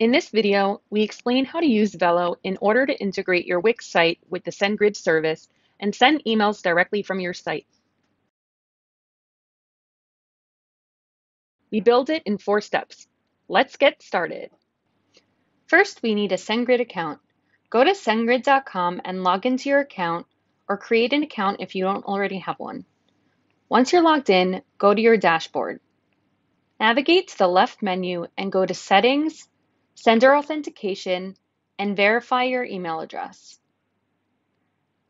In this video, we explain how to use Velo in order to integrate your Wix site with the SendGrid service and send emails directly from your site. We build it in four steps. Let's get started. First, we need a SendGrid account. Go to sendgrid.com and log into your account or create an account if you don't already have one. Once you're logged in, go to your dashboard. Navigate to the left menu and go to Settings, Sender Authentication, and verify your email address.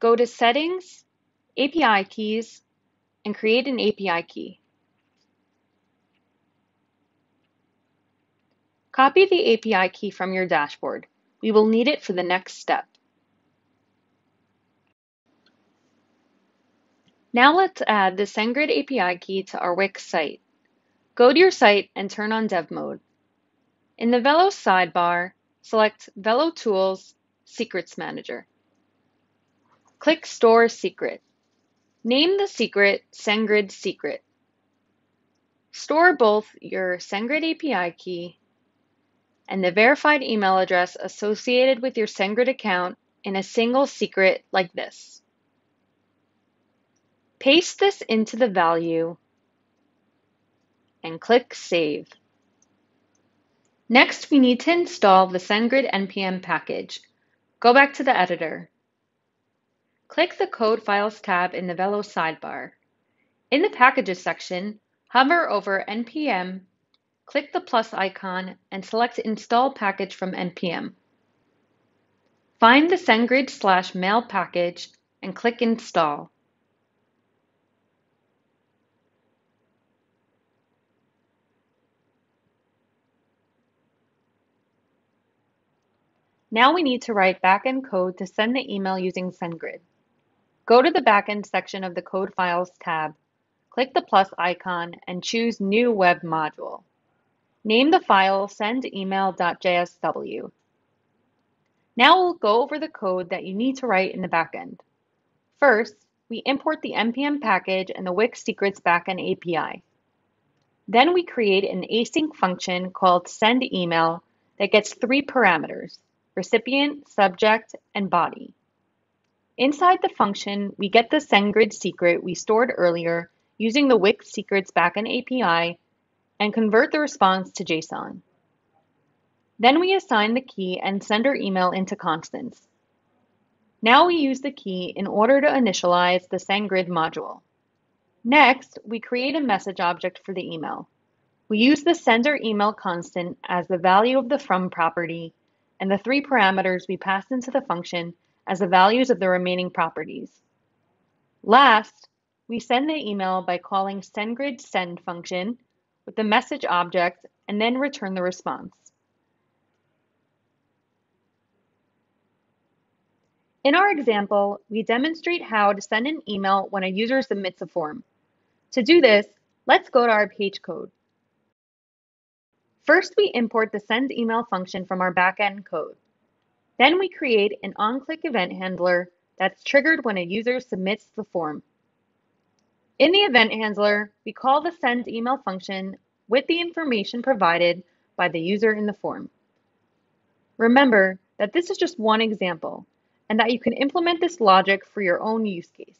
Go to Settings, API Keys, and create an API key. Copy the API key from your dashboard. We will need it for the next step. Now let's add the SendGrid API key to our Wix site. Go to your site and turn on Dev Mode. In the Velo sidebar, select Velo Tools Secrets Manager. Click Store Secret. Name the secret SendGrid Secret. Store both your SendGrid API key and the verified email address associated with your SendGrid account in a single secret like this. Paste this into the value and click Save. Next, we need to install the SendGrid NPM package. Go back to the editor. Click the Code Files tab in the Velo sidebar. In the Packages section, hover over NPM, click the plus icon, and select Install Package from NPM. Find the SendGrid slash mail package and click Install. Now we need to write backend code to send the email using SendGrid. Go to the backend section of the Code Files tab, click the plus icon, and choose New Web Module. Name the file sendemail.jsw. Now we'll go over the code that you need to write in the backend. First, we import the NPM package and the Wix Secrets backend API. Then we create an async function called sendEmail that gets three parameters, recipient, subject, and body. Inside the function, we get the SendGrid secret we stored earlier using the Wix Secrets backend API and convert the response to JSON. Then we assign the key and sender email into constants. Now we use the key in order to initialize the SendGrid module. Next, we create a message object for the email. We use the sender email constant as the value of the from property and the three parameters we passed into the function as the values of the remaining properties. Last, we send the email by calling SendGrid send function with the message object and then return the response. In our example, we demonstrate how to send an email when a user submits a form. To do this, let's go to our page code. First, we import the send email function from our backend code. Then we create an on-click event handler that's triggered when a user submits the form. In the event handler, we call the send email function with the information provided by the user in the form. Remember that this is just one example and that you can implement this logic for your own use case.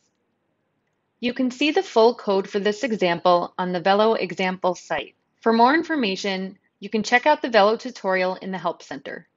You can see the full code for this example on the Velo example site. For more information, you can check out the Velo tutorial in the Help Center.